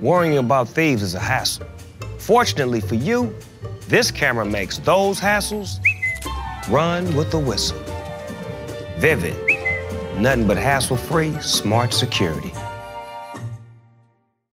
worrying about thieves is a hassle. Fortunately for you, this camera makes those hassles run with a whistle. Vivint, nothing but hassle-free smart security.